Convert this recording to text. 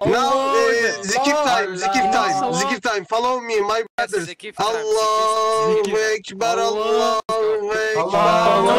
Now eh, zikir time, zikir time, zikir time. Follow me, my brothers. Zikir time, Allahu zikir. Ekber, Allahu Ekber. Allah.